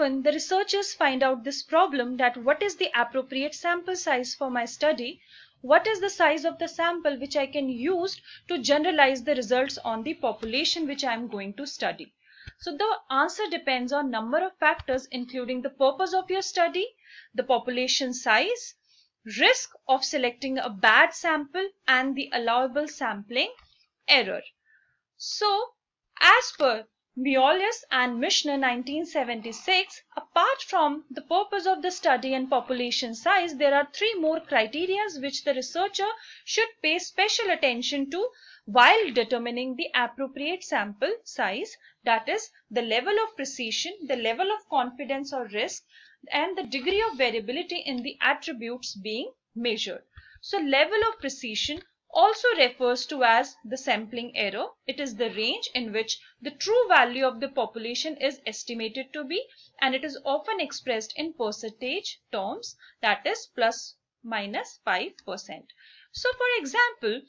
often the researchers find out this problem that what is the appropriate sample size for my study what is the size of the sample which I can use to generalize the results on the population which I am going to study. So the answer depends on number of factors including the purpose of your study, the population size, risk of selecting a bad sample and the allowable sampling error. So as per Miaoulis and Michener 1976, apart from the purpose of the study and population size, there are three more criteria which the researcher should pay special attention to while determining the appropriate sample size that is the level of precision, the level of confidence or risk and the degree of variability in the attributes being measured. So level of precision also refers to as the sampling error. It is the range in which the true value of the population is estimated to be and it is often expressed in percentage terms that is plus minus 5%. So for example,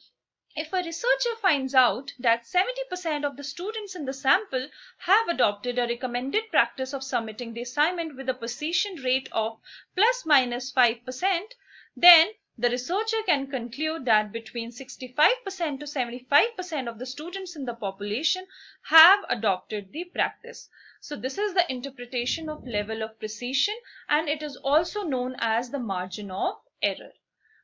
if a researcher finds out that 70% of the students in the sample have adopted a recommended practice of submitting the assignment with a precision rate of plus minus 5%, then the researcher can conclude that between 65% to 75% of the students in the population have adopted the practice. So this is the interpretation of level of precision and it is also known as the margin of error.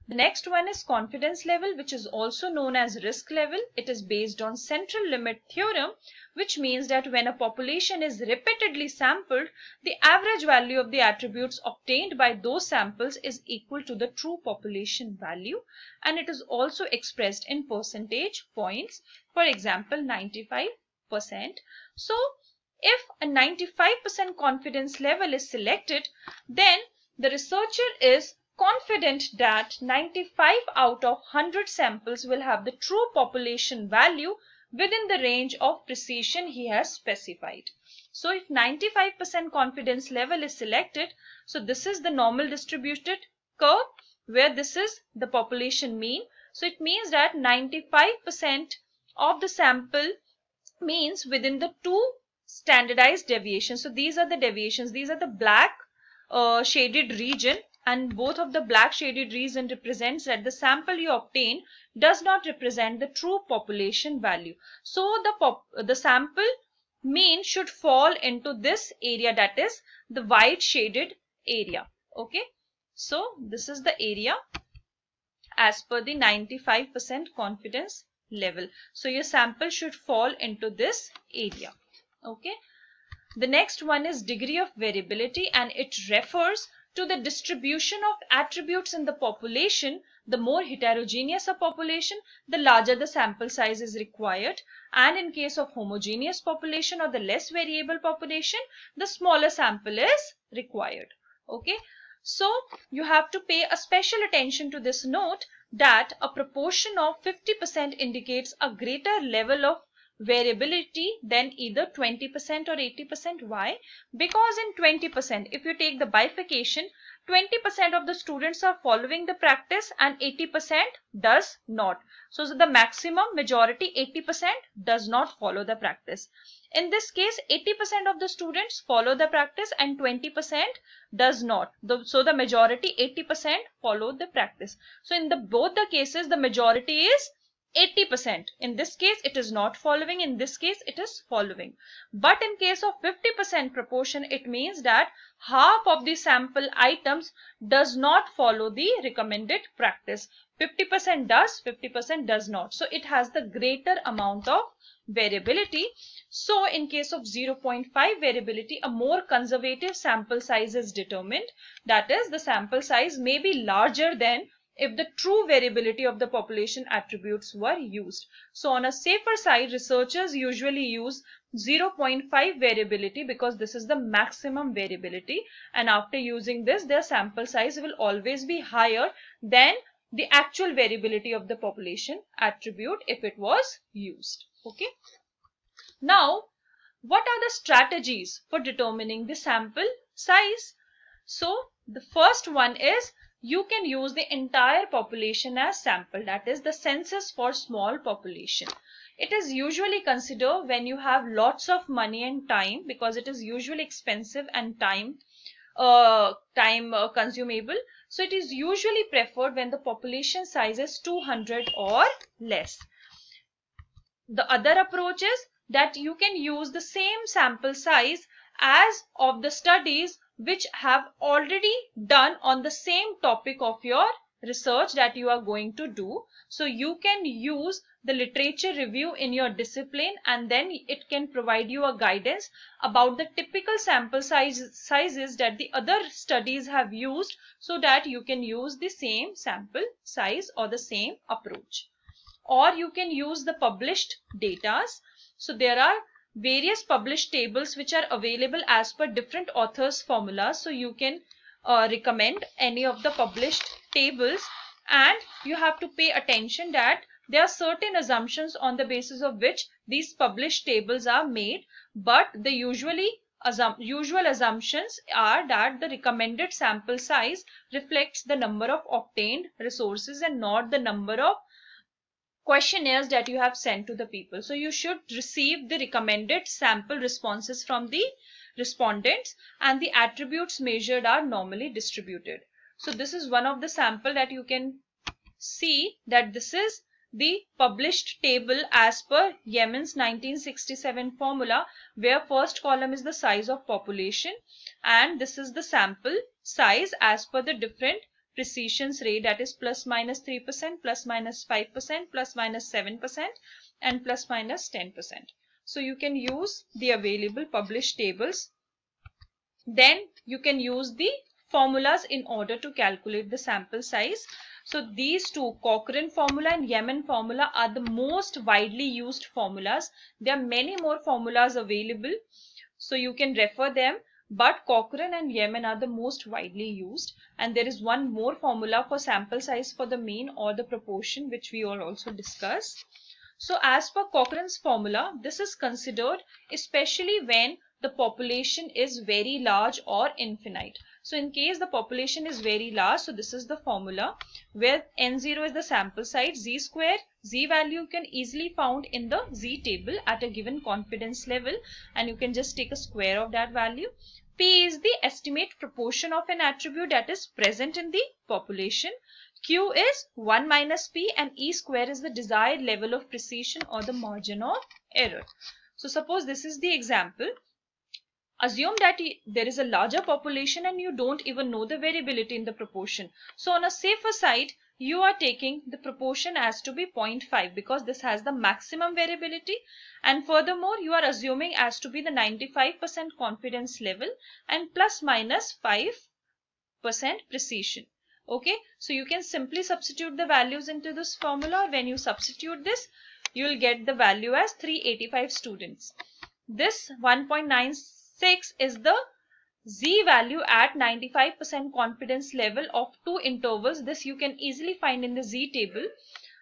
The next one is confidence level which is also known as risk level. It is based on central limit theorem which means that when a population is repeatedly sampled, the average value of the attributes obtained by those samples is equal to the true population value and it is also expressed in percentage points. For example, 95%. So, if a 95% confidence level is selected, then the researcher is confident that 95 out of 100 samples will have the true population value within the range of precision he has specified. So if 95% confidence level is selected, so this is the normal distributed curve where this is the population mean. So it means that 95% of the sample means within the two standardized deviations. So these are the deviations. These are the black uh, shaded region and both of the black shaded region represents that the sample you obtain does not represent the true population value. So the, pop, the sample mean should fall into this area that is the white shaded area. Okay. So this is the area as per the 95% confidence level. So your sample should fall into this area. Okay. The next one is degree of variability and it refers to the distribution of attributes in the population, the more heterogeneous a population, the larger the sample size is required. And in case of homogeneous population or the less variable population, the smaller sample is required. Okay. So you have to pay a special attention to this note that a proportion of 50% indicates a greater level of variability than either 20% or 80%. Why? Because in 20%, if you take the bifurcation, 20% of the students are following the practice and 80% does not. So, so the maximum majority 80% does not follow the practice. In this case, 80% of the students follow the practice and 20% does not. So the majority 80% follow the practice. So in the both the cases, the majority is 80%. In this case, it is not following. In this case, it is following. But in case of 50% proportion, it means that half of the sample items does not follow the recommended practice. 50% does, 50% does not. So it has the greater amount of variability. So in case of 0.5 variability, a more conservative sample size is determined. That is, the sample size may be larger than if the true variability of the population attributes were used. So on a safer side, researchers usually use 0.5 variability because this is the maximum variability and after using this their sample size will always be higher than the actual variability of the population attribute if it was used. Okay. Now, what are the strategies for determining the sample size? So, the first one is you can use the entire population as sample that is the census for small population It is usually considered when you have lots of money and time because it is usually expensive and time uh, time uh, consumable. So it is usually preferred when the population size is 200 or less. The other approach is that you can use the same sample size as of the studies which have already done on the same topic of your research that you are going to do. So you can use the literature review in your discipline and then it can provide you a guidance about the typical sample size, sizes that the other studies have used so that you can use the same sample size or the same approach. Or you can use the published datas. So there are various published tables which are available as per different authors formulas. So you can uh, recommend any of the published tables and you have to pay attention that there are certain assumptions on the basis of which these published tables are made but the usually assum usual assumptions are that the recommended sample size reflects the number of obtained resources and not the number of questionnaires that you have sent to the people. So you should receive the recommended sample responses from the respondents and the attributes measured are normally distributed. So this is one of the sample that you can see that this is the published table as per Yamane's 1967 formula where first column is the size of population and this is the sample size as per the different precisions rate that is plus minus 3%, plus minus 5%, plus minus 7% and plus minus 10%. So you can use the available published tables. Then you can use the formulas in order to calculate the sample size. So these two Cochran formula and Yamane formula are the most widely used formulas. There are many more formulas available. So you can refer them but Cochran and Yamane are the most widely used and there is one more formula for sample size for the mean or the proportion which we will also discuss. So as per Cochran's formula, this is considered especially when the population is very large or infinite. So in case the population is very large, so this is the formula where N0 is the sample size, Z square, Z value can easily found in the Z table at a given confidence level and you can just take a square of that value. P is the estimate proportion of an attribute that is present in the population. Q is 1 minus P and E square is the desired level of precision or the margin of error. So suppose this is the example. Assume that there is a larger population and you don't even know the variability in the proportion. So on a safer side, you are taking the proportion as to be 0.5 because this has the maximum variability. And furthermore you are assuming as to be the 95% confidence level and plus minus 5% precision. Okay? So you can simply substitute the values into this formula. When you substitute this you will get the value as 385 students. This 1.96 is the z value at 95% confidence level of two intervals. This you can easily find in the z table.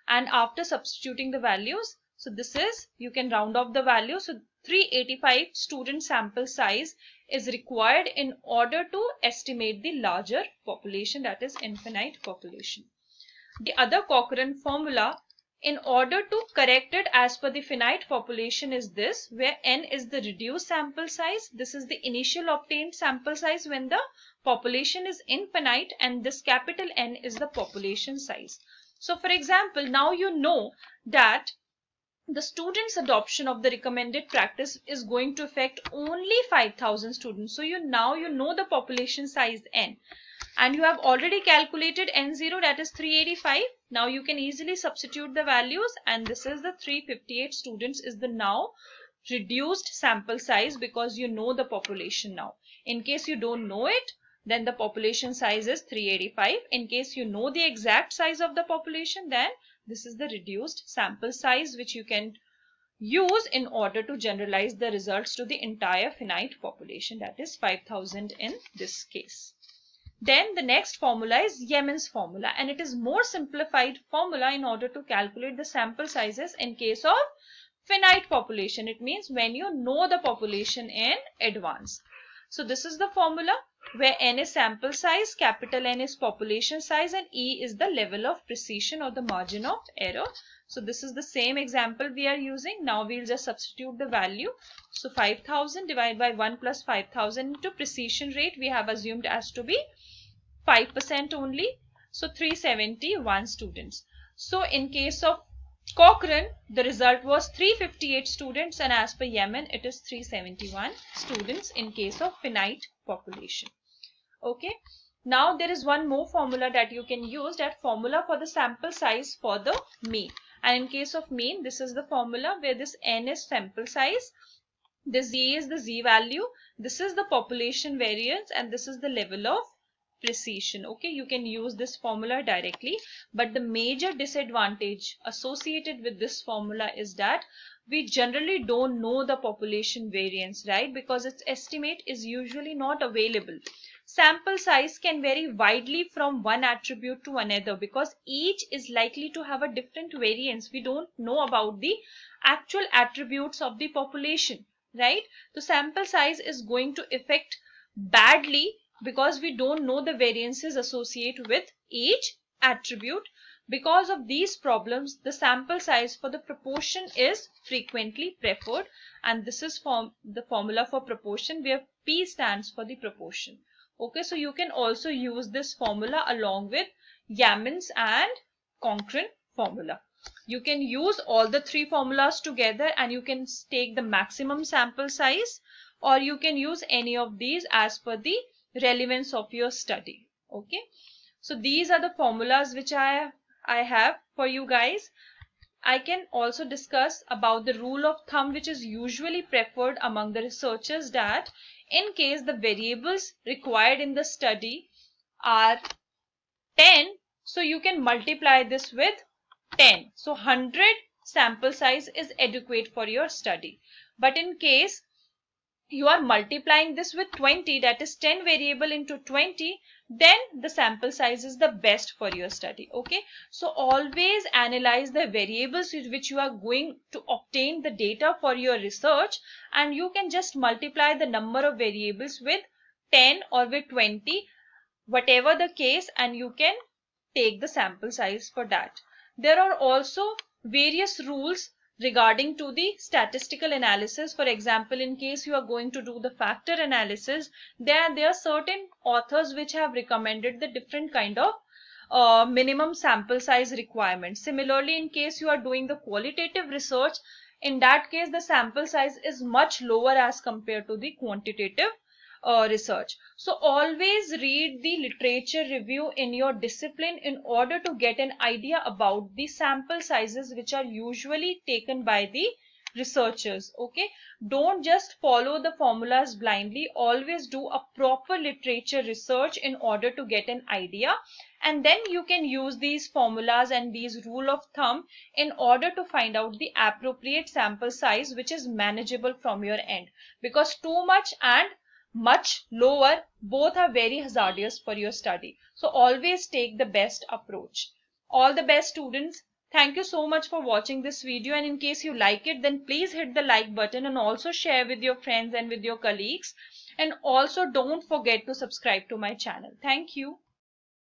And after substituting the values so this is you can round off the value. So 385 student sample size is required in order to estimate the larger population that is infinite population. The other Cochran formula in order to correct it as per the finite population is this where n is the reduced sample size. This is the initial obtained sample size when the population is infinite and this capital N is the population size. So for example, now you know that the students adoption of the recommended practice is going to affect only 5000 students so you now you know the population size n and you have already calculated n0 that is 385 now you can easily substitute the values and this is the 358 students is the now reduced sample size because you know the population now. In case you don't know it then the population size is 385 in case you know the exact size of the population then this is the reduced sample size which you can use in order to generalize the results to the entire finite population. That is 5000 in this case. Then the next formula is Yamane's formula and it is more simplified formula in order to calculate the sample sizes in case of finite population. It means when you know the population in advance. So this is the formula where n is sample size, capital N is population size and E is the level of precision or the margin of error. So this is the same example we are using. Now we'll just substitute the value. So 5000 divided by 1 plus 5000 into precision rate we have assumed as to be 5% only. So 371 students. So in case of Cochran, the result was 358 students and as per Yamane, it is 371 students in case of finite population. Okay. Now there is one more formula that you can use that formula for the sample size for the mean. And in case of mean, this is the formula where this n is sample size, this z is the z value, this is the population variance and this is the level of precision okay? You can use this formula directly but the major disadvantage associated with this formula is that we generally don't know the population variance right? Because its estimate is usually not available. Sample size can vary widely from one attribute to another because each is likely to have a different variance. We don't know about the actual attributes of the population right? The sample size is going to affect badly because we don't know the variances associated with each attribute. Because of these problems, the sample size for the proportion is frequently preferred and this is form the formula for proportion where P stands for the proportion. Okay, so you can also use this formula along with Yamane's and Cochran formula. You can use all the three formulas together and you can take the maximum sample size or you can use any of these as per the relevance of your study okay? So these are the formulas which i i have for you guys. I can also discuss about the rule of thumb which is usually preferred among the researchers that in case the variables required in the study are 10 so you can multiply this with 10 so 100 sample size is adequate for your study. But in case you are multiplying this with 20 that is 10 variable into 20 then the sample size is the best for your study okay? So always analyze the variables with which you are going to obtain the data for your research and you can just multiply the number of variables with 10 or with 20 whatever the case and you can take the sample size for that. There are also various rules regarding to the statistical analysis. For example in case you are going to do the factor analysis there there are certain authors which have recommended the different kind of uh, minimum sample size requirement similarly in case you are doing the qualitative research in that case the sample size is much lower as compared to the quantitative uh, research. So always read the literature review in your discipline in order to get an idea about the sample sizes which are usually taken by the researchers okay? Don't just follow the formulas blindly. Always do a proper literature research in order to get an idea. And then you can use these formulas and these rule of thumb in order to find out the appropriate sample size which is manageable from your end. Because too much and much lower both are very hazardous for your study. So always take the best approach. All the best students. Thank you so much for watching this video. And in case you like it then please hit the like button and also share with your friends and with your colleagues. And also don't forget to subscribe to my channel. Thank you